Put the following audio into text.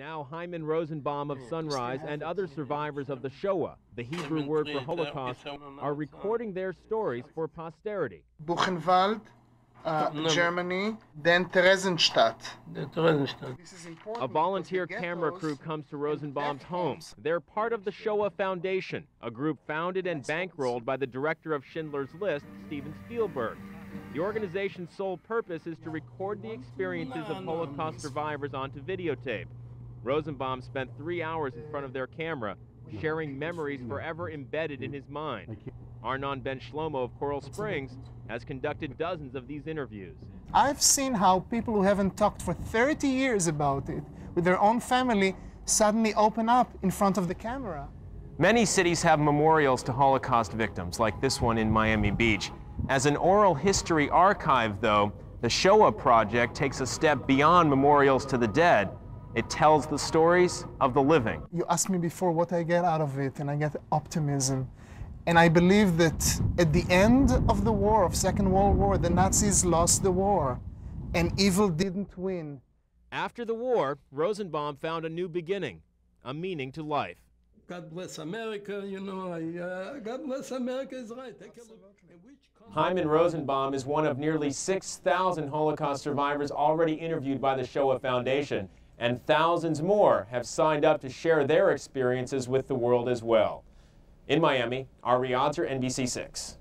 Now, Hyman Rosenbaum of Sunrise and other survivors of the Shoah, the Hebrew word for Holocaust, are recording their stories for posterity. Buchenwald, uh, Germany, then Theresienstadt. A volunteer camera crew comes to Rosenbaum's home. They're part of the Shoah Foundation, a group founded and bankrolled by the director of Schindler's List, Steven Spielberg. The organization's sole purpose is to record the experiences of Holocaust survivors onto videotape. Rosenbaum spent three hours in front of their camera, sharing memories forever embedded in his mind. Arnon Ben Shlomo of Coral Springs has conducted dozens of these interviews. I've seen how people who haven't talked for 30 years about it with their own family suddenly open up in front of the camera. Many cities have memorials to Holocaust victims, like this one in Miami Beach. As an oral history archive, though, the Shoah Project takes a step beyond memorials to the dead. It tells the stories of the living. You asked me before what I get out of it, and I get optimism. And I believe that at the end of the war, of Second World War, the Nazis lost the war, and evil didn't win. After the war, Rosenbaum found a new beginning, a meaning to life. God bless America, you know, I, uh, God bless America is right. Take a look. Hyman Rosenbaum is one of nearly 6,000 Holocaust survivors already interviewed by the Shoah Foundation, and thousands more have signed up to share their experiences with the world as well. In Miami, Ari Odzer, NBC6.